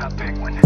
a big one.